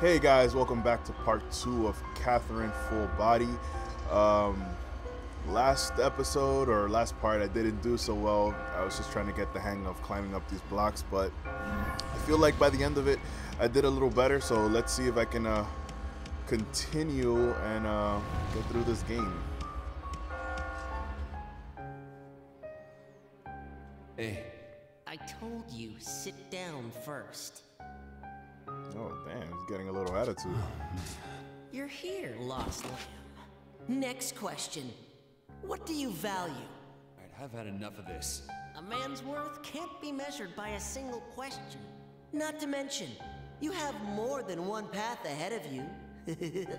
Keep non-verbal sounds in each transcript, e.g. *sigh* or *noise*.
Hey guys, welcome back to part two of Catherine Full Body. Um, last episode or last part, I didn't do so well. I was just trying to get the hang of climbing up these blocks, but I feel like by the end of it, I did a little better. So let's see if I can uh, continue and uh, get through this game. Little attitude. You're here, Lost Lamb. Next question. What do you value? alright, I've had enough of this. A man's worth can't be measured by a single question. Not to mention, you have more than one path ahead of you. *laughs*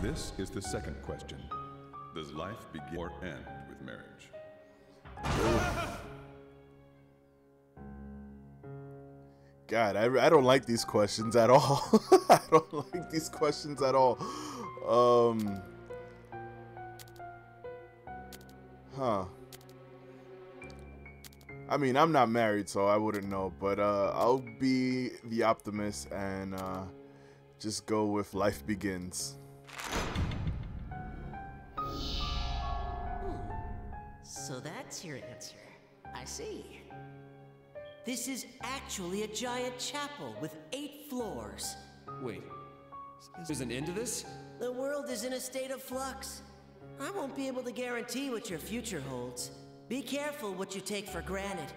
This is the second question. Does life begin or end with marriage? *laughs* God, I, I don't like these questions at all. *laughs* I don't like these questions at all. Um, huh. I mean, I'm not married, so I wouldn't know, but uh, I'll be the optimist and uh, just go with life begins. So that's your answer. I see. This is actually a giant chapel with eight floors. Wait, there's an end to this? The world is in a state of flux. I won't be able to guarantee what your future holds. Be careful what you take for granted.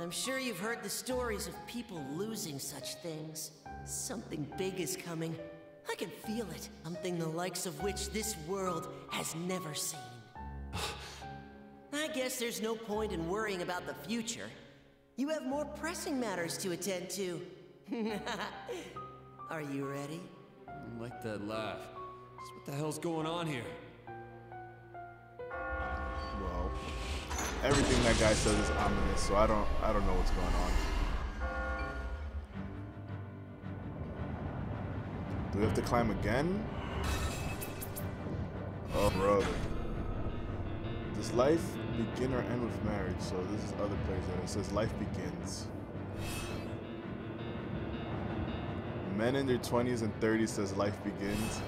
I'm sure you've heard the stories of people losing such things. Something big is coming. I can feel it. Something the likes of which this world has never seen. *sighs* I guess there's no point in worrying about the future. You have more pressing matters to attend to. *laughs* Are you ready? I like that laugh. Just what the hell's going on here? Well, everything that guy says is ominous, so I don't I don't know what's going on. Do we have to climb again? Oh brother. This life begin or end with marriage? So this is other place that it says life begins. Men in their 20s and 30s says life begins.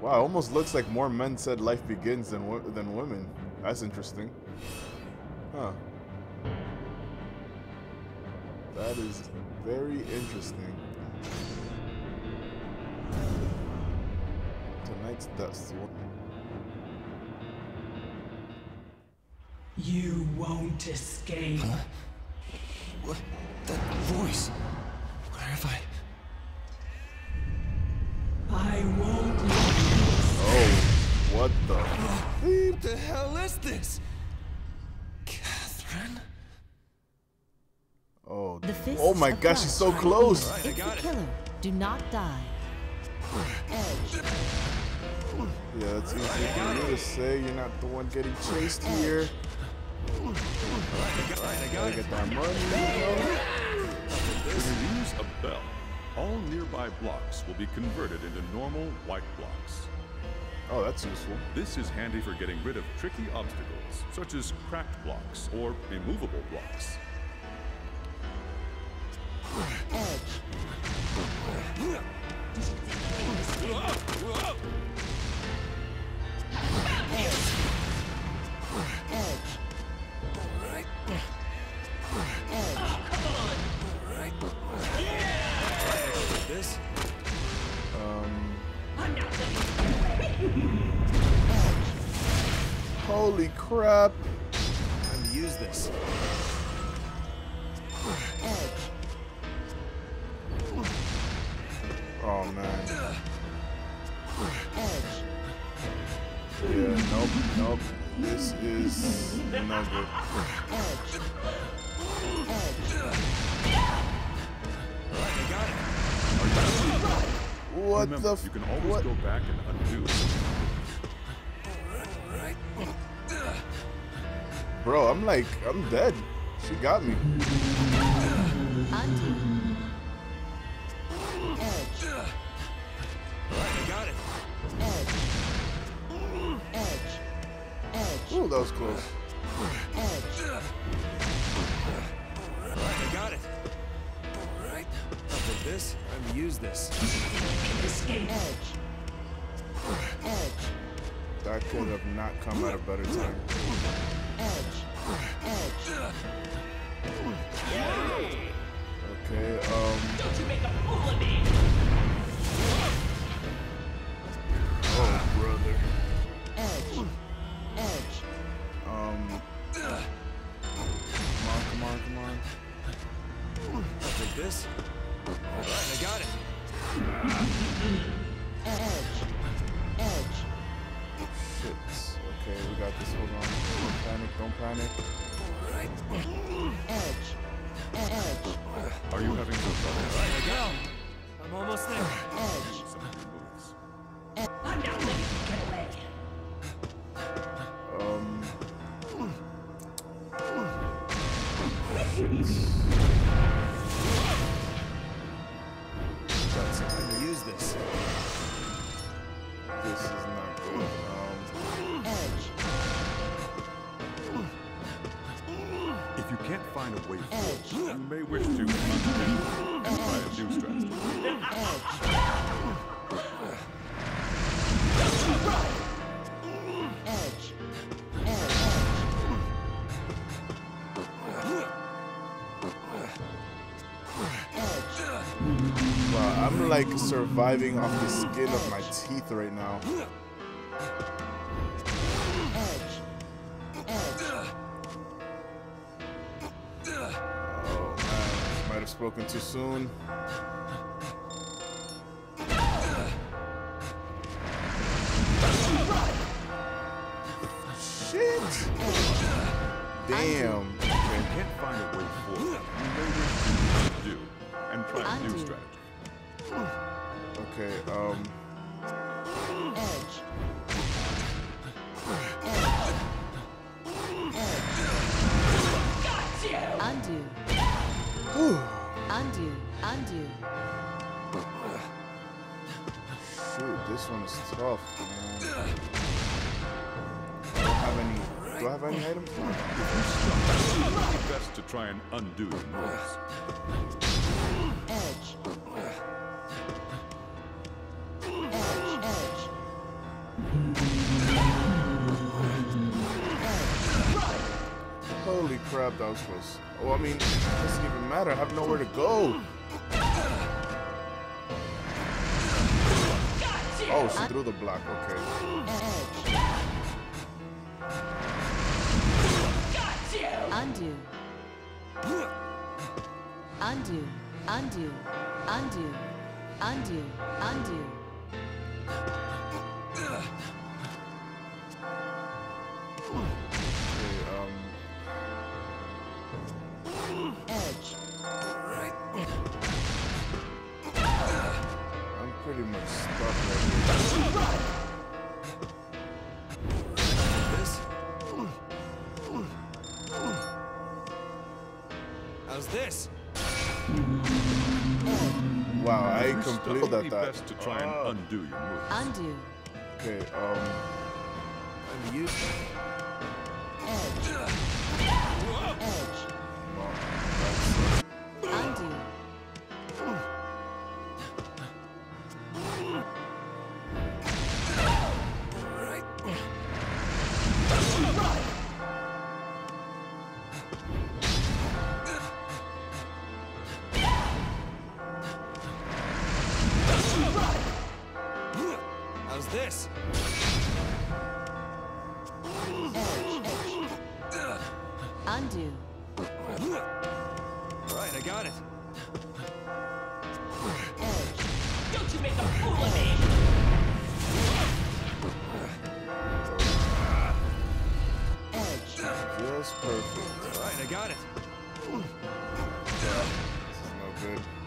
Wow, almost looks like more men said life begins than than women. That's interesting. Huh. That is very interesting. Tonight's dust. You won't escape. What? That voice? Where have I? I won't let you Oh, what the? What the hell is this? Catherine? Oh, The fists oh my gosh, she's so blood are close. Alright, I got the it. killer. Do not die. Edge. Yeah, it's easy for you to say. You're not the one getting chased here. Alright, I got it. get that money. When you use a bell, all nearby blocks will be converted into normal white blocks. Oh, that's useful. This is handy for getting rid of tricky obstacles, such as cracked blocks or immovable blocks. This? Holy crap! Time to use this. Oh man. Yeah, nope, nope. This is no good. I got it. What Remember, the? F- you can always what? go back and undo. Bro, I'm like, I'm dead. She got me. Ooh, that was close. Edge. I got it. Right. After this, I'm use this. Escape. Edge. Edge. I could have not come at a better time. Edge. Edge. Okay, um... Don't you make a fool of me! You may wish to new. Edge. I'm like surviving off the skin of my teeth right now. spoken too soon. grab those first. Oh, I mean, it doesn't even matter. I have nowhere to go. Oh, she threw the block. Okay. Undo. Undo. Undo. Undo. Undo. Undo. hold that thought. best to try uh, and ah. undo your moves. Undo. Okay, um... I'm used... Perfect. All right, I got it. This is no good.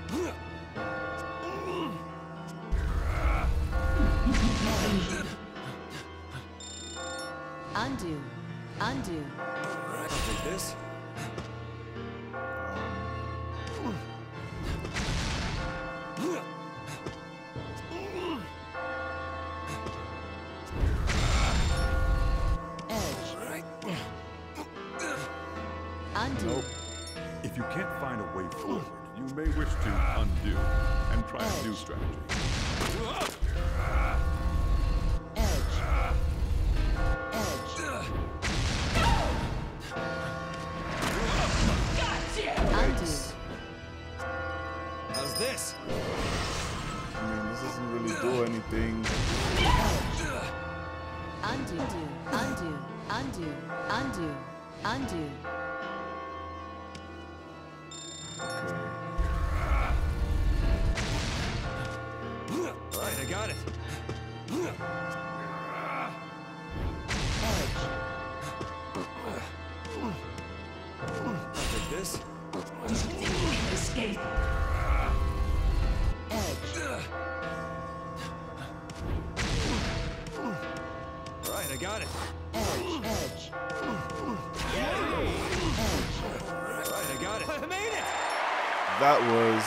That was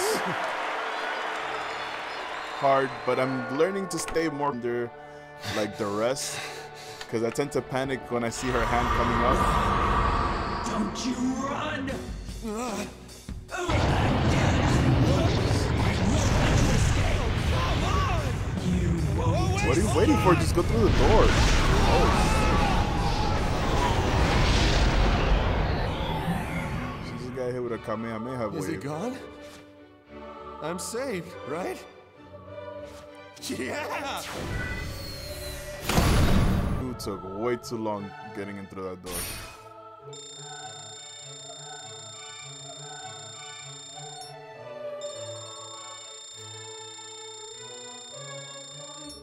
hard, but I'm learning to stay more under like the rest because I tend to panic when I see her hand coming up. Don't you run! What are you waiting for? Just go through the door. Oh. Just got hit with a Kamehameha Is it gone? I'm saved, right? Yeah! You took way too long getting in through that door.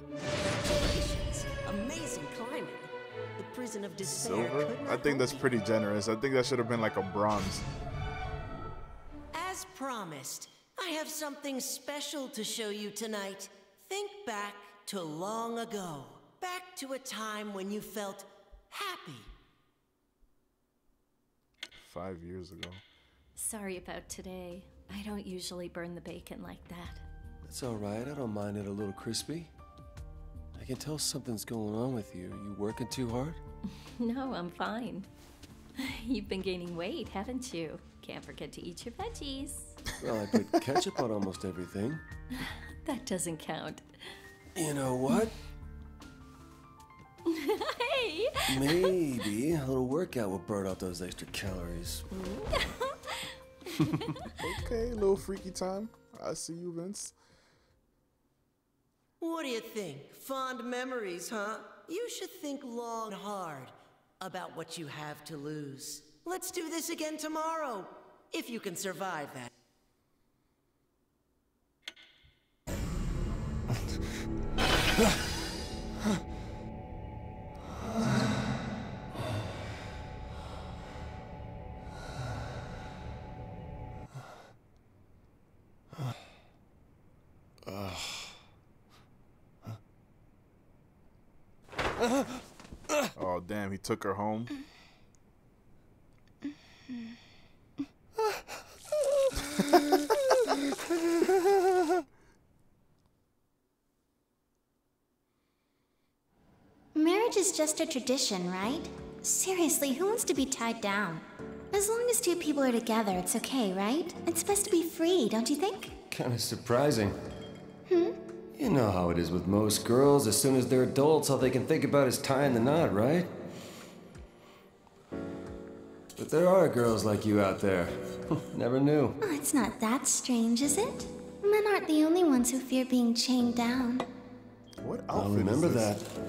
Congratulations. Amazing climbing. The prison of despair. Silver? I think that's pretty generous. I think that should have been like a bronze. You. As promised, I have something special to show you tonight. Think back to long ago. Back to a time when you felt happy. Five years ago. Sorry about today. I don't usually burn the bacon like that. It's all right. I don't mind it a little crispy. I can tell something's going on with you. Are You working too hard? *laughs* No, I'm fine. *laughs* You've been gaining weight, haven't you? Can't forget to eat your veggies. Well, I put ketchup on almost everything. *laughs* That doesn't count. You know what? *laughs* Hey! Maybe a little workout will burn off those extra calories. *laughs* Okay, little freaky time. I see you, Vince. What do you think? Fond memories, huh? You should think long and hard about what you have to lose. Let's do this again tomorrow, if you can survive that. Oh, damn, he took her home. Marriage is just a tradition, right? Seriously, who wants to be tied down? As long as two people are together, it's okay, right? It's best to be free, don't you think? Kind of surprising. Hmm? You know how it is with most girls. As soon as they're adults, all they can think about is tying the knot, right? But there are girls like you out there. *laughs* Never knew. Oh, it's not that strange, is it? Men aren't the only ones who fear being chained down. What outfit I'll is remember this? that.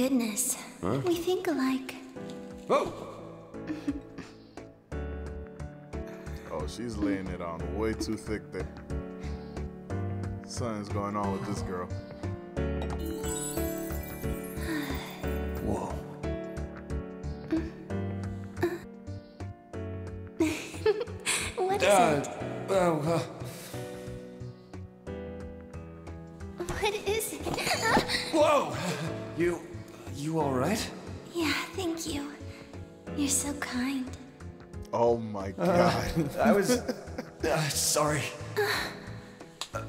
Thank goodness. We think alike. Whoa! *laughs* Oh, she's laying it on way too thick there. Something's going on with this girl.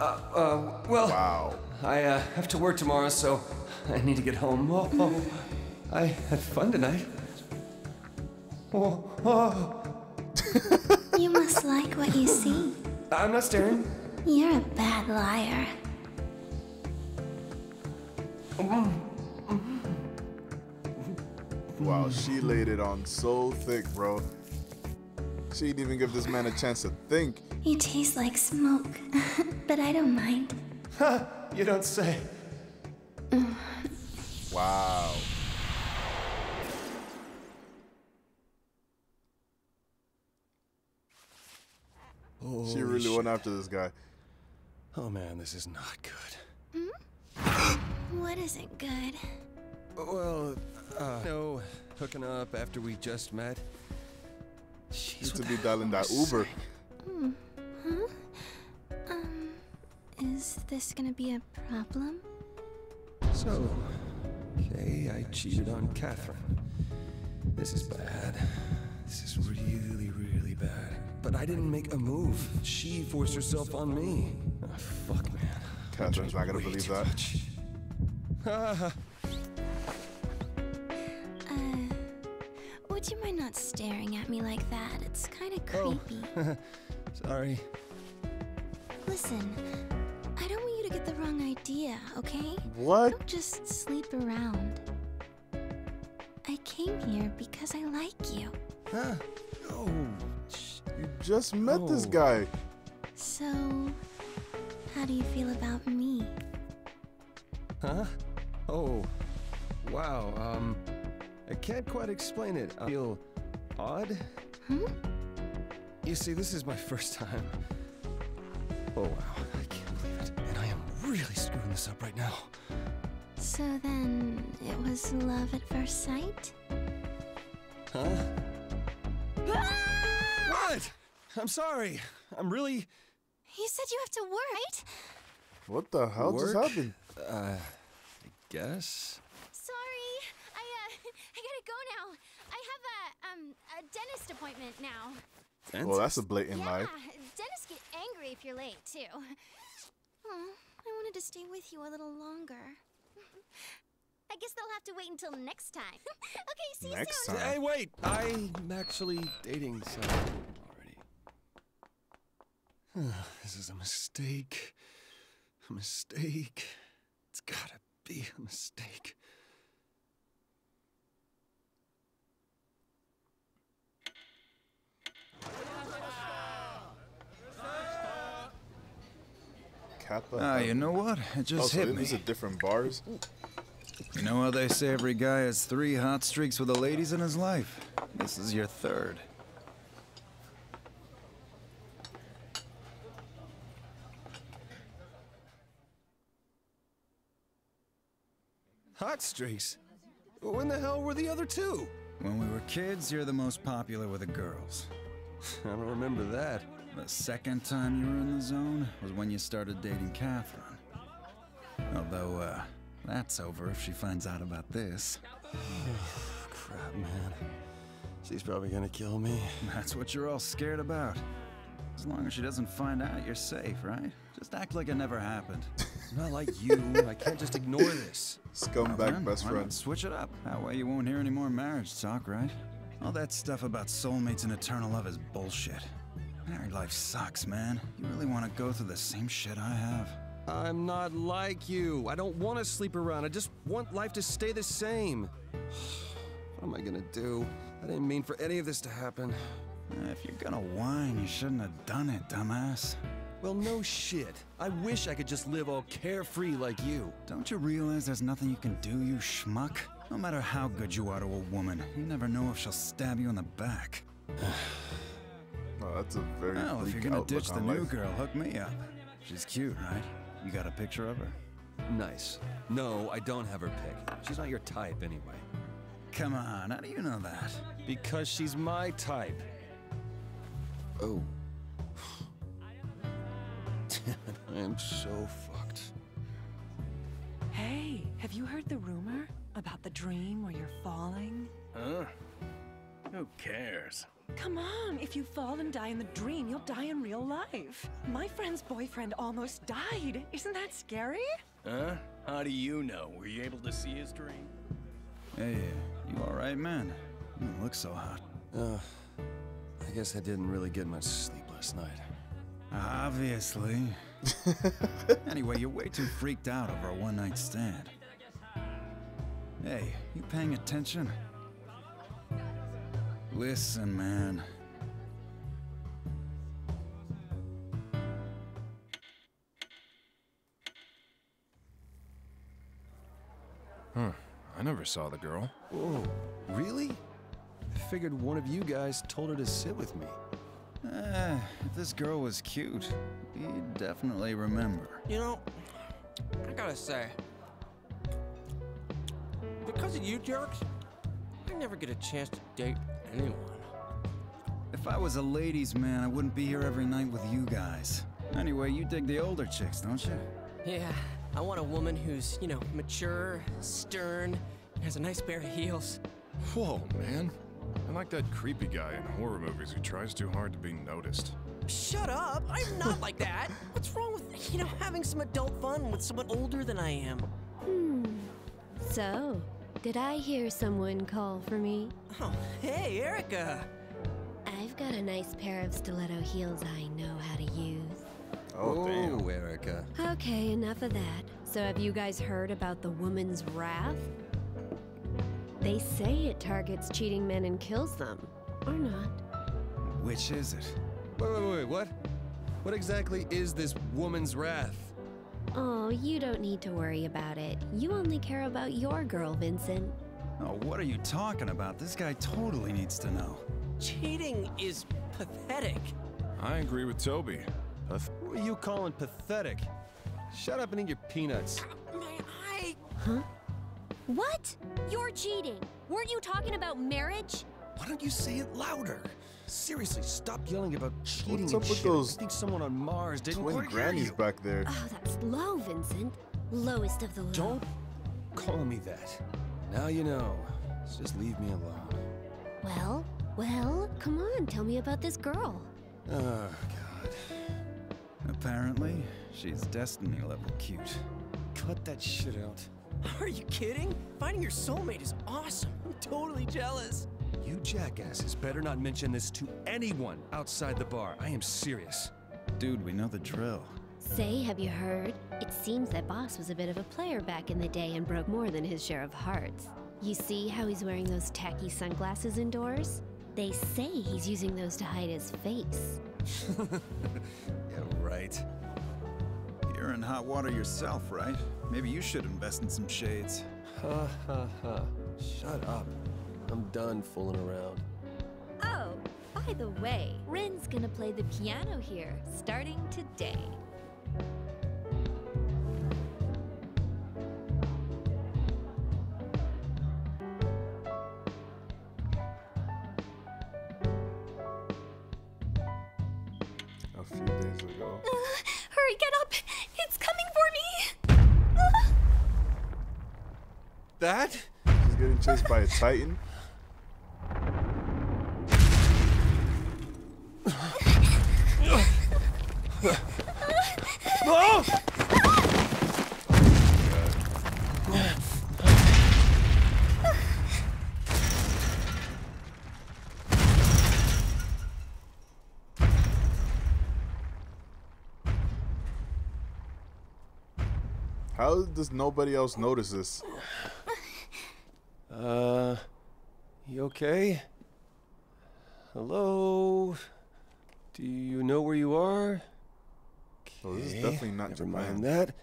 Uh, uh, well, wow. I uh, have to work tomorrow, so I need to get home. Oh, oh, I had fun tonight. Oh, oh. *laughs* You must like what you see. I'm not staring. You're a bad liar. Wow, she laid it on so thick, bro. She didn't even give this man a chance to think. You taste like smoke, *laughs* but I don't mind. you don't say. *sighs* Wow. Holy She really shit. went after this guy. Oh man, this is not good. What isn't good? Well, uh, *sighs* no, hooking up after we just met. She's Need what to be hell dialing that Uber. saying? This gonna be a problem? So, okay, I cheated on Catherine. This is bad. This is really, really bad. But I didn't make a move. She forced herself on me. Oh, fuck, man. Catherine's not gonna believe that. much. Ah, Uh, would you mind not staring at me like that? It's kind of creepy. Oh. creepy. *laughs* sorry. Listen, wrong idea, okay? What? Don't just sleep around. I came here because I like you. Huh? Oh, You just met this Oh. guy. So, how do you feel about me? Huh? Oh, wow. Um, I can't quite explain it. I feel odd. Hmm? You see, this is my *laughs* first time. Oh wow, I really this up right now. So then, it was love at first sight? Huh? What? I'm sorry. I'm really. You said you have to work, right? What the hell just Work? happened? Uh, I guess. Sorry, I uh, *laughs* I gotta go now. I have a um a dentist appointment now. Well, that's a blatant yeah, lie. dentists get angry if you're late too. Oh, I wanted to stay with you a little longer. *laughs* I guess they'll have to wait until next time. *laughs* okay, see Next you soon. time. Hey, wait! I'm actually dating someone already. *sighs* this is a mistake. A mistake. It's gotta be a mistake. *laughs* Kappa. Ah, you know what? It oh, just so hit me. these are different bars. You know how they say every guy has three hot streaks with the ladies in his life? This is your third. Hot streaks? When the hell were the other two? When we were kids, you're the most popular with the girls. *laughs* I don't remember that. The second time you were in the zone was when you started dating Catherine. Although, uh, that's over if she finds out about this. *sighs* Crap, man. She's probably gonna kill me. That's what you're all scared about. As long as she doesn't find out, you're safe, right? Just act like it never happened. *laughs* Not like you. I can't just ignore this. Scumbag Then, best friend. Switch it up. That way you won't hear any more marriage talk, right? All that stuff about soulmates and eternal love is bullshit. Married life sucks, man. You really want to go through the same shit I have. I'm not like you. I don't want to sleep around. I just want life to stay the same. *sighs* what am I gonna do? I didn't mean for any of this to happen. If you're gonna whine, you shouldn't have done it, dumbass. Well, no shit. I wish I could just live all carefree like you. Don't you realize there's nothing you can do, you schmuck? No matter how good you are to a woman, you never know if she'll stab you in the back. *sighs* *sighs* Oh, that's a very Well, if you're gonna ditch the new life. girl, hook me up. She's cute, right? You got a picture of her? Nice. No, I don't have her pick. She's not your type anyway. Come on, how do you know that? Because she's my type. Oh. Damn I am so fucked. Hey, have you heard the rumor about the dream where you're falling? Huh? Who cares? Come on, if you fall and die in the dream, you'll die in real life. My friend's boyfriend almost died. Isn't that scary? Huh? How do you know? Were you able to see his dream? Hey, you alright, man? You don't look so hot. Uh, I guess I didn't really get much sleep last night. Obviously. *laughs* anyway, you're way too freaked out over a one night stand. Hey, you paying attention? Listen, man. Huh. I never saw the girl. Whoa, really? I figured one of you guys told her to sit with me. Eh, if this girl was cute, you'd definitely remember. You know, I gotta say, because of you jerks, I never get a chance to date anyone. If I was a ladies' man, I wouldn't be here every night with you guys. Anyway, you dig the older chicks, don't you? Yeah, I want a woman who's, you know, mature, stern, and has a nice pair of heels. Whoa, man. I like that creepy guy in horror movies who tries too hard to be noticed. Shut up! I'm not like that! What's wrong with, you know, having some adult fun with someone older than I am? Hmm. So, did I hear someone call for me? Oh, hey, Erica! I've got a nice pair of stiletto heels I know how to use. Oh, damn. Erica. Okay, enough of that. So, have you guys heard about the woman's wrath? They say it targets cheating men and kills them. Or not. Which is it? Wait, wait, wait, what? What exactly is this woman's wrath? Oh, you don't need to worry about it. You only care about your girl, Vincent. Oh, what are you talking about? This guy totally needs to know. Cheating is pathetic. I agree with Toby. Path Who are you calling pathetic? Shut up and eat your peanuts. Uh, My eye! Huh? What? You're cheating. Weren't you talking about marriage? Why don't you say it louder? Seriously, stop yelling about cheating What's and up with shit. those I think someone on Mars didn't Twin quite grannies you. back there. Oh, that's low, Vincent. Lowest of the low. Don't call me that. Now you know. Just leave me alone. Well, well, come on, tell me about this girl. Oh, God. Apparently, she's destiny level cute. Cut that shit out. Are you kidding? Finding your soulmate is awesome. I'm totally jealous. You jackasses better not mention this to anyone outside the bar. I am serious. Dude, we know the drill. Say, have you heard? It seems that Boss was a bit of a player back in the day and broke more than his share of hearts. You see how he's wearing those tacky sunglasses indoors? They say he's using those to hide his face. *laughs* Yeah, right. You're in hot water yourself, right? Maybe you should invest in some shades. Ha ha ha. Shut up. I'm done fooling around. Oh, by the way, Rin's gonna play the piano here, starting today. A few days ago. Uh, hurry, get up! It's coming for me! That? He's getting chased by a *laughs* titan. Does nobody else notice this? Uh, you okay? Hello? Do you know where you are? Oh, this is Okay, definitely not Never Japan. mind that.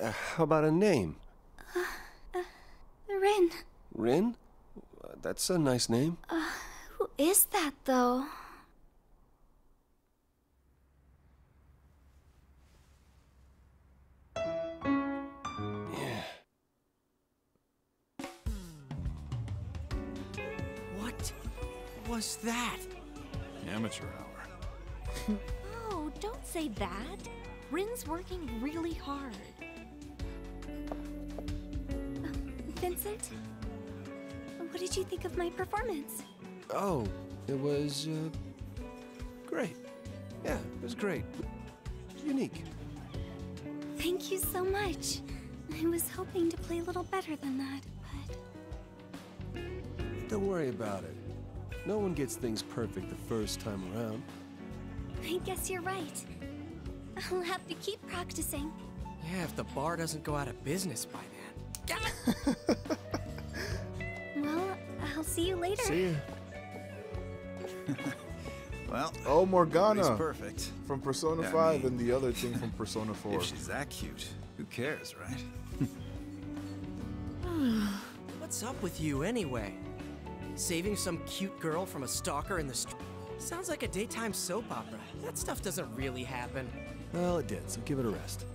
Uh, how about a name? Rin, Rin? Uh, that's a nice name. who is that though? Was that? Amateur hour. Oh, don't say that. Rin's working really hard. Uh, Vincent? What did you think of my performance? Oh, it was, uh, great. Yeah, it was great. Unique. Thank you so much. I was hoping to play a little better than that, but Don't worry about it. No one gets things perfect the first time around. I guess you're right. I'll have to keep practicing. Yeah, if the bar doesn't go out of business by then. *laughs* Well, I'll see you later. See ya. *laughs* Well, Oh, Morgana. Perfect. From Persona Yeah, I 5 mean, and the other thing from *laughs* Persona 4. If she's that cute, who cares, right? *sighs* What's up with you anyway? Saving some cute girl from a stalker in the street? Sounds like a daytime soap opera. That stuff doesn't really happen. Well, it did, so give it a rest.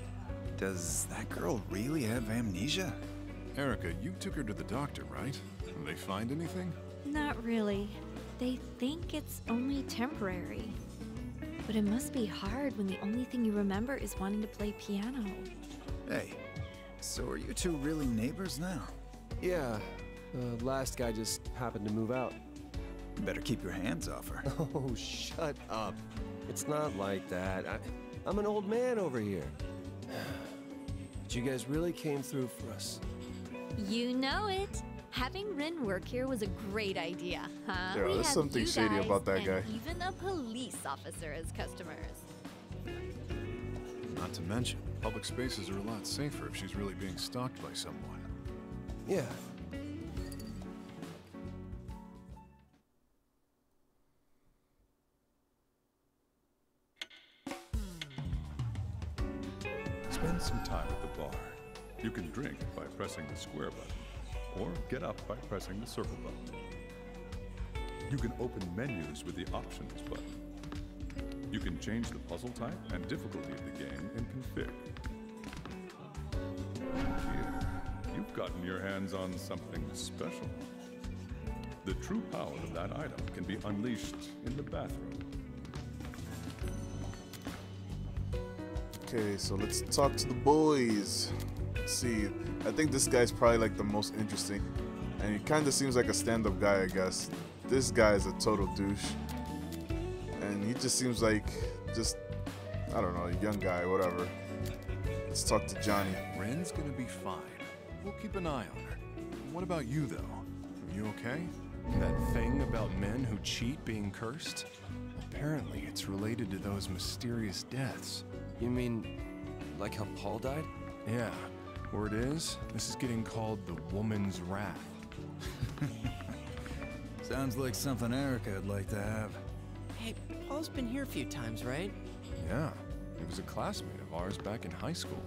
Does that girl really have amnesia? Erica, you took her to the doctor, right? Did they find anything? Not really. They think it's only temporary. But it must be hard when the only thing you remember is wanting to play piano. Hey, so are you two really neighbors now? Yeah, the last guy just happened to move out. You better keep your hands off her. *laughs* Oh, shut up. It's not like that. I, I'm an old man over here. But you guys really came through for us. You know it. Having Rin work here was a great idea, huh? Yeah, we there's have something you shady guys about that and guy. Even a police officer as customers. Not to mention, public spaces are a lot safer if she's really being stalked by someone. Yeah. Some time at the bar. You can drink by pressing the square button, or get up by pressing the circle button. You can open menus with the options button. You can change the puzzle type and difficulty of the game in config. Here, you've gotten your hands on something special. The true power of that item can be unleashed in the bathroom. Okay, so let's talk to the boys. Let's see, I think this guy's probably like the most interesting. And he kind of seems like a stand up guy, I guess. This guy is a total douche. And he just seems like just, I don't know, a young guy, whatever. Let's talk to Johnny. Rin's gonna be fine. We'll keep an eye on her. What about you, though? Are you okay? That thing about men who cheat being cursed? Apparently, it's related to those mysterious deaths. You mean, like how Paul died? Yeah. Word is, this is getting called the Woman's Wrath. *laughs* Sounds like something Erica would like to have. Hey, Paul's been here a few times, right? Yeah, he was a classmate of ours back in high school.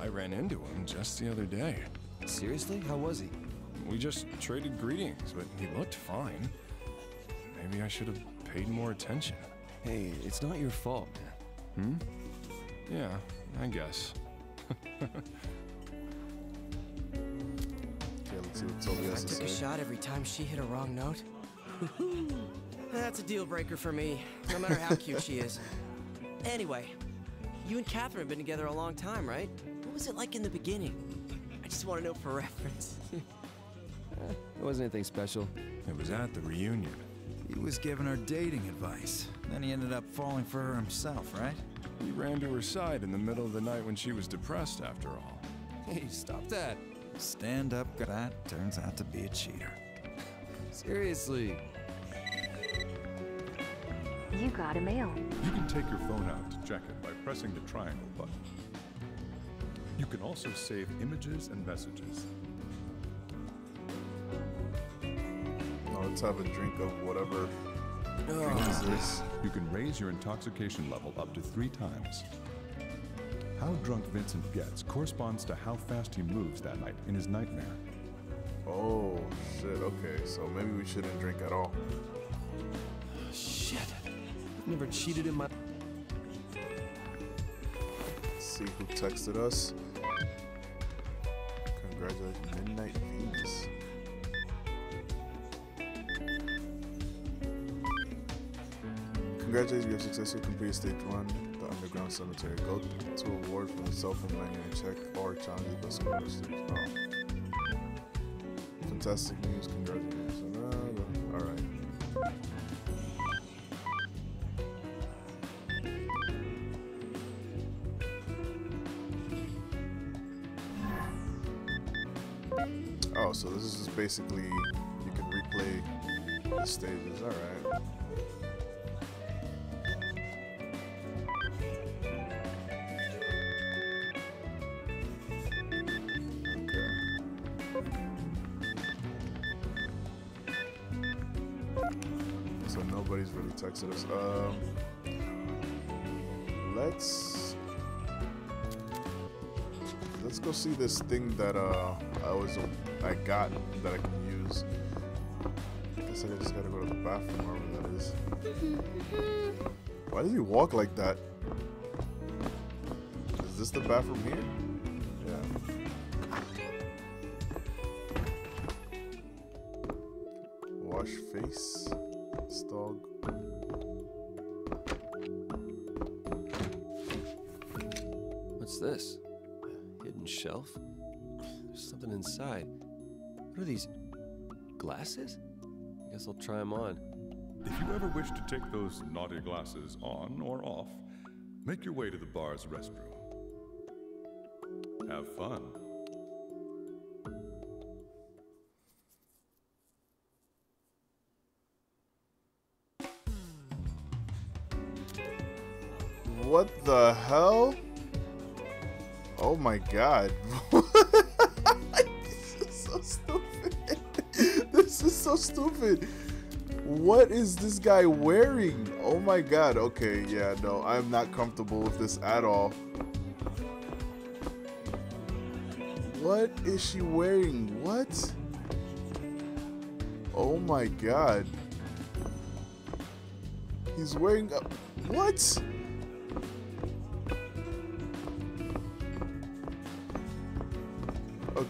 I ran into him just the other day. Seriously? How was he? We just traded greetings, but he looked fine. Maybe I should have paid more attention. Hey, it's not your fault, man. Hmm? Yeah, I guess. *laughs* Okay, let's see what Toby I has to took a shot every time she hit a wrong note. *laughs* That's a deal breaker for me, no matter how cute she is. Anyway, you and Catherine have been together a long time, right? What was it like in the beginning? I just want to know for *laughs* reference. It wasn't anything special. It was at the reunion. He was giving her dating advice. Then he ended up falling for her himself, right? He ran to her side in the middle of the night when she was depressed, after all. *laughs* Hey, stop that. Stand up, that turns out to be a cheater. Seriously. You got a mail. You can take your phone out to check it by pressing the triangle button. You can also save images and messages. Let's have a drink of whatever drink is this. You can raise your intoxication level up to three times. How drunk Vincent gets corresponds to how fast he moves that night in his nightmare. Oh, shit, okay, so maybe we shouldn't drink at all. Shit. Never cheated in my. Let's see who texted us. Congratulations, you have successfully completed stage one, the underground cemetery. Go to award from the cell phone menu and check or challenges by school students. Oh. Fantastic news, congratulations. Uh, Alright. Oh, so this is basically you can replay The stages, alright. So really. Um, let's let's go see this thing that uh I was I got that I can use. I guess I just gotta go to the bathroom wherever that is. Why does he walk like that? Is this the bathroom here? Inside. What are these? Glasses? I guess I'll try them on. If you ever wish to take those naughty glasses on or off, make your way to the bar's restroom. Have fun. What the hell? Oh my god. *laughs* stupid. *laughs* this is so stupid. What is this guy wearing? Oh my god. Okay, yeah, no, I'm not comfortable with this at all. What is she wearing? What? Oh my god. He's wearing a. What?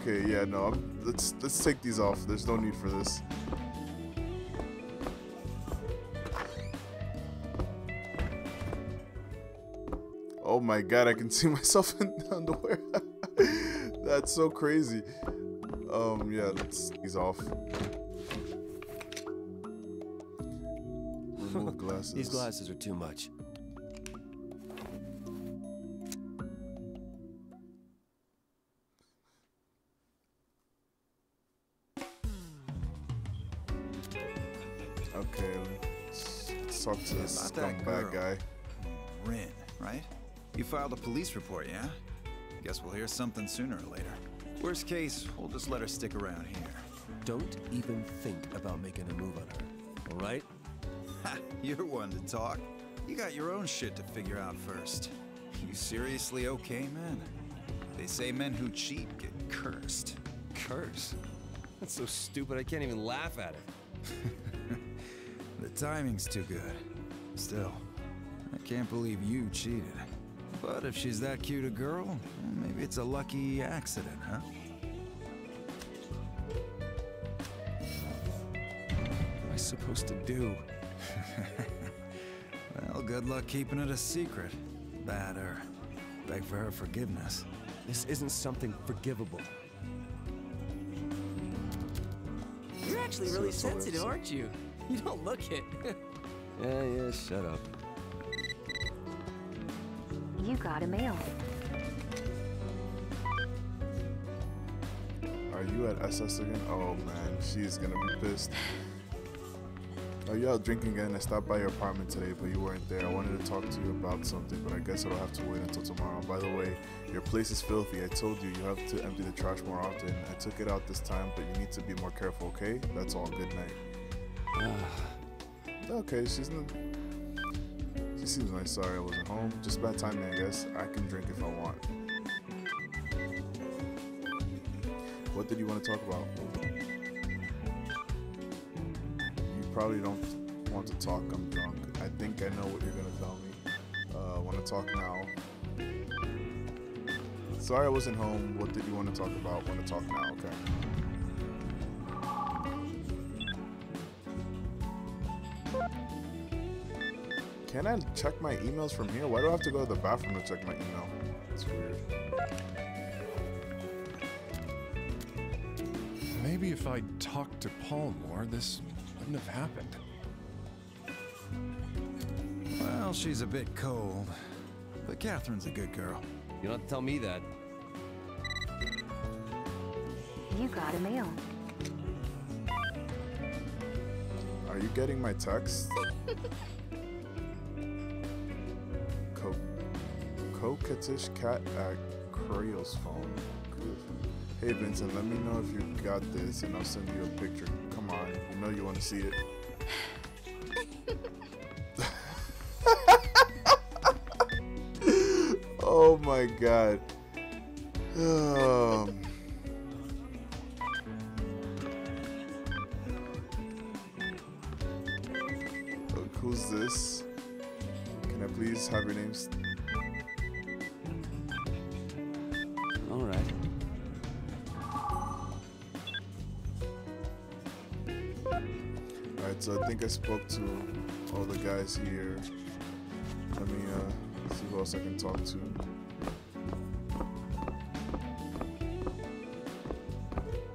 Okay, yeah, no. I'm, let's let's take these off. There's no need for this. Oh my god, I can *laughs* see myself in underwear. *laughs* That's so crazy. Um, yeah, let's take these off. Remove *laughs* glasses. These glasses are too much. This About that scumbag girl. guy. Rin, right? You filed a police report, yeah? Guess we'll hear something sooner or later. Worst case, we'll just let her stick around here. Don't even think about making a move on her, all right? Ha, you're one to talk. You got your own shit to figure out first. You seriously okay, man? They say men who cheat get cursed. Curse? That's so stupid I can't even laugh at it. *laughs* The timing's too good. Still, I can't believe you cheated. But if she's that cute a girl, maybe it's a lucky accident, huh? What am I supposed to do? *laughs* Well, good luck keeping it a secret. That or beg for her forgiveness. This isn't something forgivable. You're actually really sensitive, aren't you? You don't look it. *laughs* Yeah, yeah, shut up. You got a mail. Are you at SS again? Oh man, she's gonna be pissed. Are you out drinking again? I stopped by your apartment today, but you weren't there. I wanted to talk to you about something, but I guess I'll have to wait until tomorrow. By the way, your place is filthy. I told you you have to empty the trash more often. I took it out this time, but you need to be more careful, okay? That's all. Good night. Ah. Okay, she's not. She seems nice. Sorry I wasn't home. Just bad timing, I guess. I can drink if I want. What did you want to talk about? You probably don't want to talk. I'm drunk. I think I know what you're gonna tell me. Uh, want to talk now? Sorry I wasn't home. What did you want to talk about? Want to talk now? Okay. Can I check my emails from here? Why do I have to go to the bathroom to check my email? It's weird. Maybe if I'd talked to Paul more, this wouldn't have happened. Well, she's a bit cold. But Catherine's a good girl. You don't tell me that. You got a mail. Are Are you getting my text? *laughs* coquettish cat at Creo's phone. Hey Vincent, let me know if you got this and I'll send you a picture. Come on, you know you want to see it. *laughs* oh my god. Um, *sighs* think I spoke to all the guys here. Let me uh, see who else I can talk to.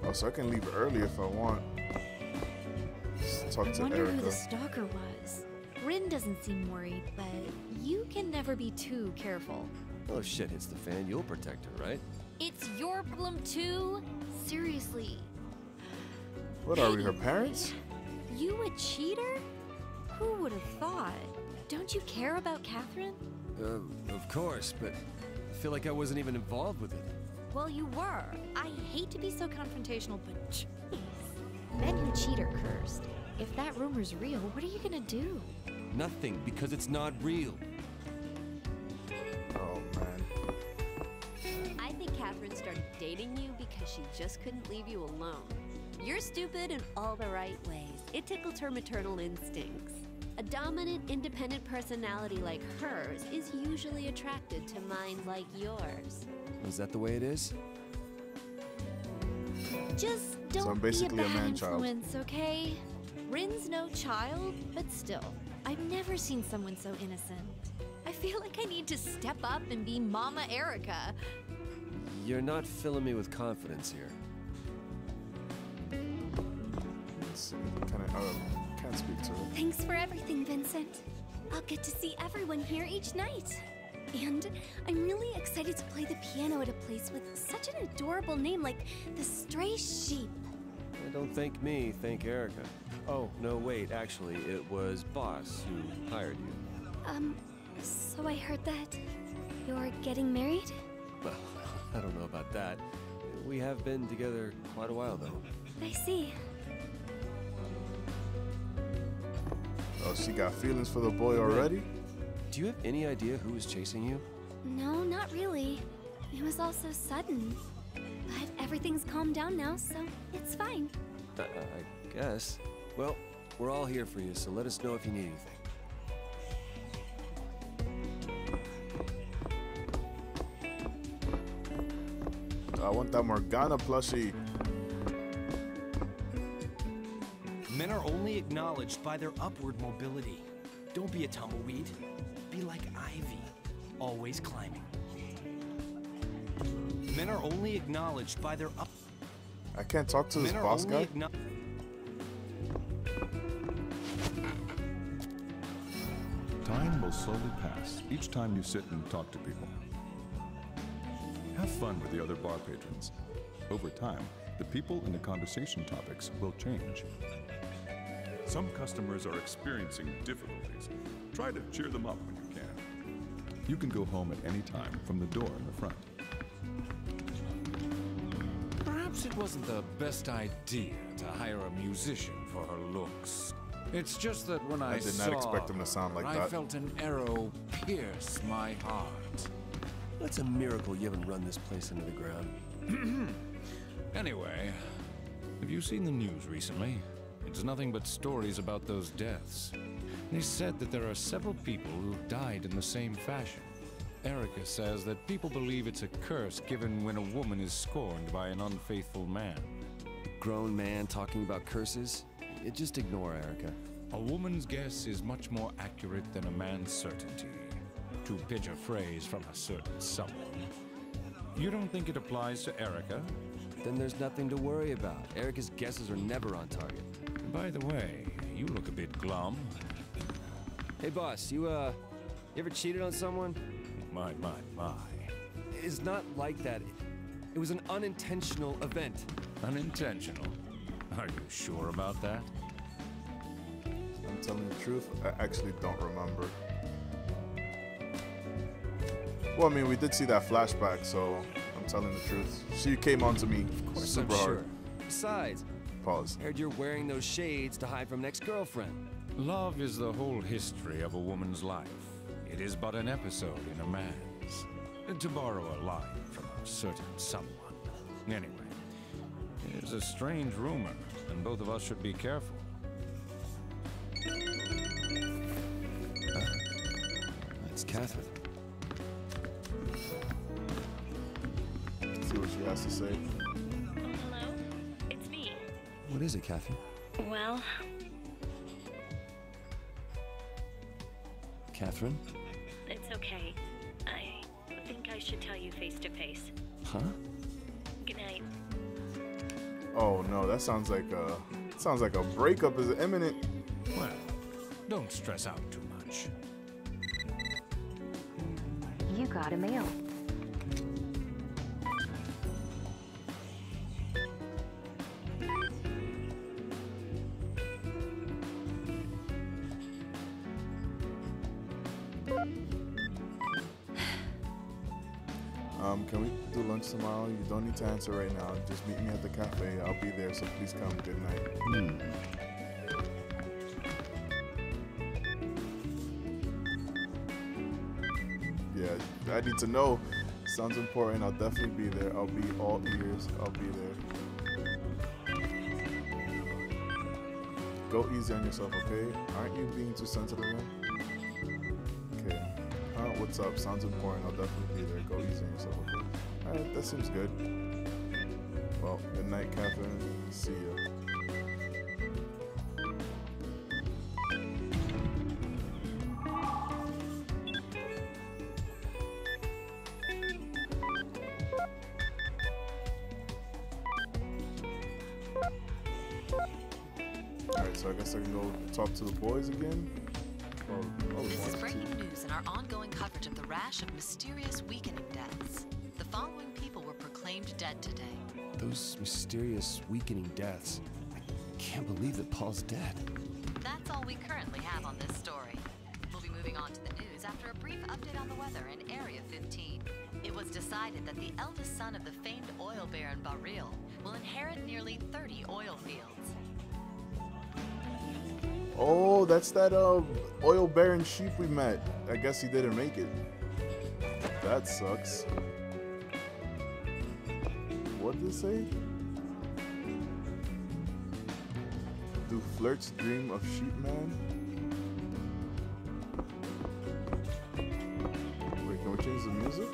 Oh, so I can leave early if I want. Just talk I to wonder Erica. who the stalker was. Rin doesn't seem worried, but you can never be too careful. Oh shit hits the fan, you'll protect her, right? It's your problem too? Seriously. What are we, her parents? You a cheater? Who would have thought? Don't you care about Catherine? Uh, of course, but I feel like I wasn't even involved with it. Well, you were. I hate to be so confrontational, but jeez. Men who cheat are cursed. If that rumor's real, what are you gonna do? Nothing, because it's not real. Oh man. I think Catherine started dating you because she just couldn't leave you alone. You're stupid in all the right ways. It tickles her maternal instincts. A dominant, independent personality like hers is usually attracted to minds like yours. Is that the way it is? Just I'm don't basically be a a bad man-child. influence, okay? Rin's no child, but still, I've never seen someone so innocent. I feel like I need to step up and be Mama Erica. You're not filling me with confidence here. Can I? Uh, can't speak to her. Thanks for everything, Vincent. I'll get to see everyone here each night. And I'm really excited to play the piano at a place with such an adorable name like the Stray Sheep. Don't thank me, thank Erica. Oh, no, wait, actually, it was Boss who hired you. Um, so I heard that you're getting married? Well, *laughs* I don't know about that. We have been together quite a while, though. I see. Oh, she got feelings for the boy already? Do you have any idea who was chasing you? No, not really. It was all so sudden. But everything's calmed down now, so it's fine. Uh, I guess. Well, we're all here for you, so let us know if you need anything. I want that Morgana plushie. Acknowledged by their upward mobility. Don't be a tumbleweed. Be like ivy, always climbing. Men are only acknowledged by their up. I can't talk to this Men boss guy. acknow- Time will slowly pass each time you sit and talk to people. Have fun with the other bar patrons. Over time, the people and the conversation topics will change. Some customers are experiencing difficulties. Try to cheer them up when you can. You can go home at any time from the door in the front. Perhaps it wasn't the best idea to hire a musician for her looks. It's just that when I, I did not expect him to sound like I that. felt an arrow pierce my heart. That's a miracle you haven't run this place into the ground. *clears throat* Anyway, have you seen the news recently? It's nothing but stories about those deaths. They said that there are several people who died in the same fashion. Erica says that people believe it's a curse given when a woman is scorned by an unfaithful man. Grown man talking about curses? Just ignore Erica. A woman's guess is much more accurate than a man's certainty. To pitch a phrase from a certain someone. You don't think it applies to Erica? Then there's nothing to worry about. Erica's guesses are never on target. By the way, you look a bit glum. Hey, boss, you, uh, you ever cheated on someone? My, my, my. It's not like that. It was an unintentional event. Unintentional? Are you sure about that? I'm telling the truth, I actually don't remember. Well, I mean, we did see that flashback, so I'm telling the truth. She came on to me Of course super I'm hard. sure. Besides, Pause. heard you're wearing those shades to hide from an ex-girlfriend. Love is the whole history of a woman's life. It is but an episode in a man's. To borrow a line from a certain someone. Anyway, it is a strange rumor, and both of us should be careful. Uh, it's Catherine. See what she has to say. Hello? It's me. What is it, Catherine? Well, Catherine? it's okay. I think I should tell you face to face. Huh? Good night. Oh no, that sounds like a sounds like a breakup is imminent. Well, don't stress out too much. You got a mail. Tomorrow? You don't need to answer right now. Just meet me at the cafe. I'll be there, so please come. Good night. Yeah, I need to know. Sounds important. I'll definitely be there. I'll be all ears. I'll be there. Go easy on yourself, okay? Aren't you being too sensitive? Okay. Huh? What's up? Sounds important. I'll definitely be there. Go easy on yourself, okay? Alright, that seems good. Well, good night, Catherine. See ya. Alright, so I guess I can go talk to the boys again. Oh, oh, This is breaking news in our ongoing coverage of the rash of mysterious weakening deaths. Dead today. Those mysterious weakening deaths. I can't believe that Paul's dead. That's all we currently have on this story. We'll be moving on to the news after a brief update on the weather in Area 15. It was decided that the eldest son of the famed oil baron Baril will inherit nearly 30 oil fields. Oh, that's that uh, oil baron sheep we met. I guess he didn't make it. That sucks. Do flirts dream of sheep man? Wait, can we change the music?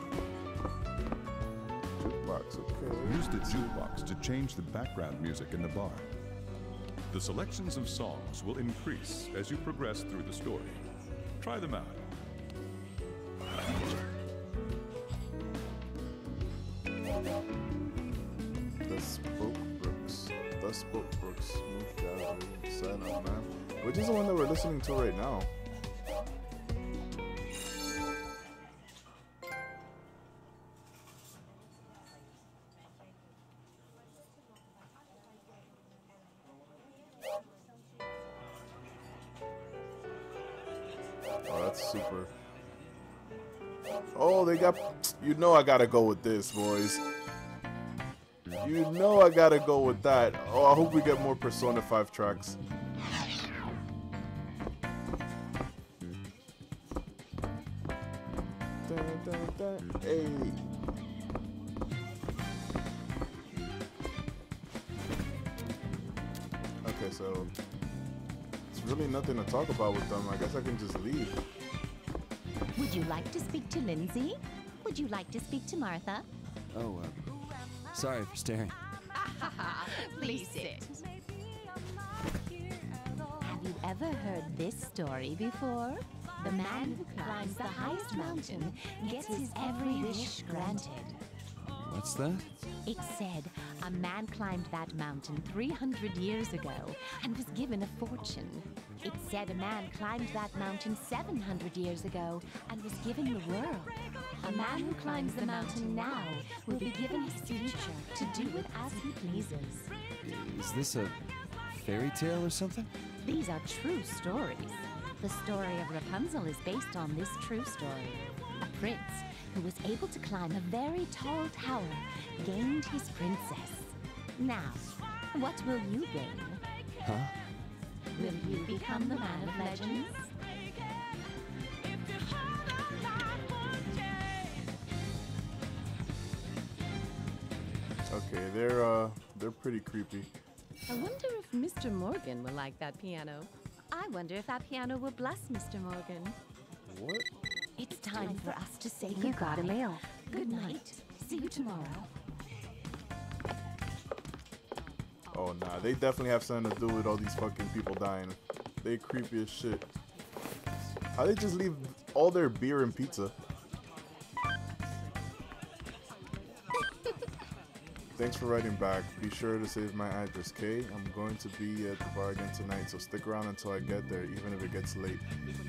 Jukebox, okay. Use the jukebox to change the background music in the bar. The selections of songs will increase as you progress through the story. Try them out. Listening to right now? Oh, that's super. Oh, they got. You know I gotta go with this, boys. You know I gotta go with that. Oh, I hope we get more Persona 5 tracks. Dun, dun, dun. Hey. Okay, so it's really nothing to talk about with them. I guess I can just leave. Would you like to speak to Lindsay? Would you like to speak to Martha? Oh, uh, sorry for staring. *laughs* Please sit. Have you ever heard this story before? The man who climbs the highest mountain gets his every wish granted. What's that? It said a man climbed that mountain 300 years ago and was given a fortune. It said a man climbed that mountain 700 years ago and was given the world. A man who climbs the mountain now will be given his future to do with as he pleases. Is this a fairy tale or something? These are true stories. The story of Rapunzel is based on this true story. A prince who was able to climb a very tall tower gained his princess. Now, what will you gain? Huh? Will you become the man of legends? Okay, they're uh they're pretty creepy. I wonder if Mr. Morgan will like that piano. I wonder if that piano will bless Mr. Morgan. What? It's time for us to say You goodbye. got a mail. Good night. See you tomorrow. Oh nah, they definitely have something to do with all these fucking people dying. They creepy as shit. How they just leave all their beer and pizza? Thanks for writing back. Be sure to save my address, Kay. I'm going to be at the bar again tonight, so stick around until I get there, even if it gets late.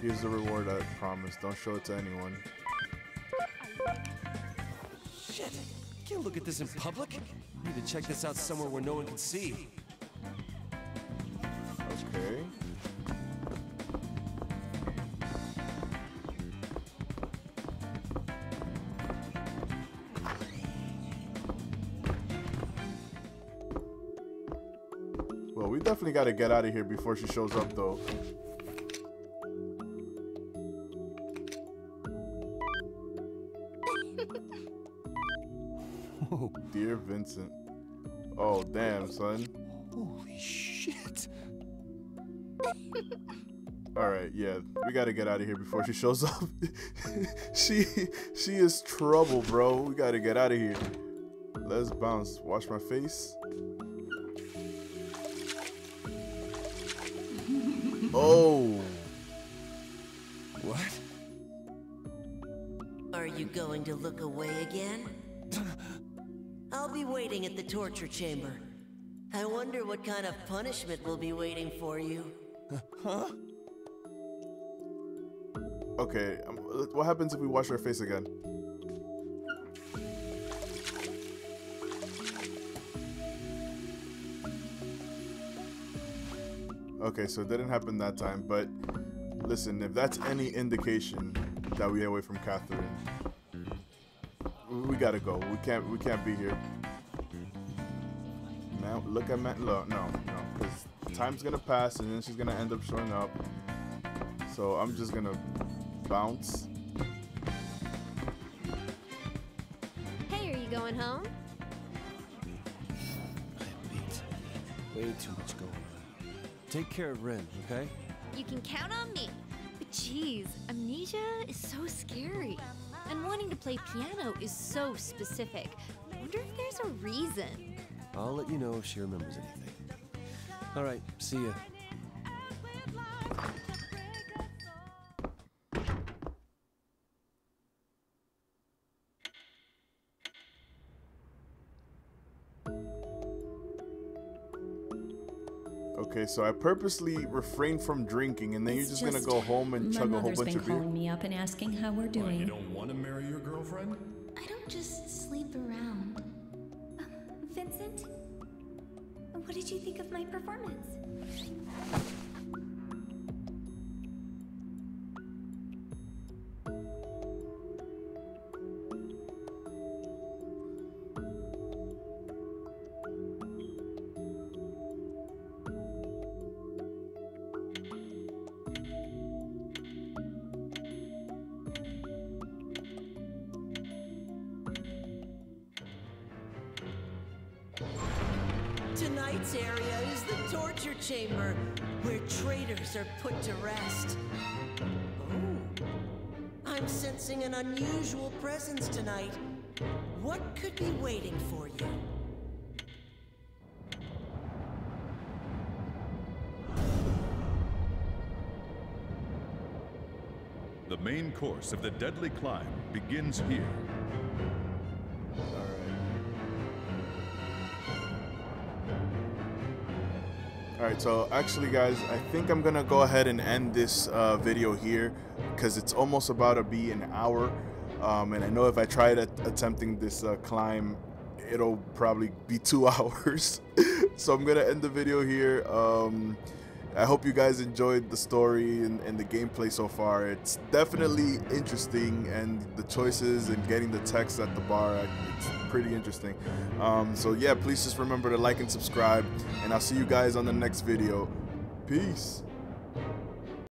Here's the reward I promised. Don't show it to anyone. Shit! Can't look at this in public. Need to check this out somewhere where no one can see. Definitely got to get out of here before she shows up, though. Oh, *laughs* dear Vincent. Oh, damn, son. Holy shit. All right, yeah, we gotta get out of here before she shows up. *laughs* she she is trouble, bro. We gotta get out of here. Let's bounce. Wash my face. Oh. What? Are you going to look away again? *laughs* I'll be waiting at the torture chamber. I wonder what kind of punishment will be waiting for you. Huh? Okay, um, what happens if we wash our face again? Okay, so it didn't happen that time, but listen, if that's any indication that we away from Catherine, we gotta go. We can't. We can't be here. Now look at Matt. No, no, no, because time's gonna pass and then she's gonna end up showing up. So I'm just gonna bounce. Take care of Rin, okay? You can count on me. But geez, amnesia is so scary. And wanting to play piano is so specific. I wonder if there's a reason. I'll let you know if she remembers anything. All right, see ya. So I purposely refrained from drinking, and then you're It's just, gonna go home and chug a whole mother's bunch of beer. My been calling me up and asking how we're doing. You don't want to marry your girlfriend? I don't just sleep around. Um, Vincent? What did you think of my performance? Chamber, where traitors are put to rest. Oh, I'm sensing an unusual presence tonight. What could be waiting for you? The main course of the deadly climb begins here. Alright, so actually, guys, I think I'm gonna go ahead and end this uh, video here because it's almost about to be an hour. Um, and I know if I try attempting this uh, climb, it'll probably be two *laughs* hours. so I'm gonna end the video here. Um, I hope you guys enjoyed the story and, and the gameplay so far. It's definitely interesting, and the choices and getting the text at the bar, it's pretty interesting. Um, so yeah, please just remember to like and subscribe, and I'll see you guys on the next video. Peace.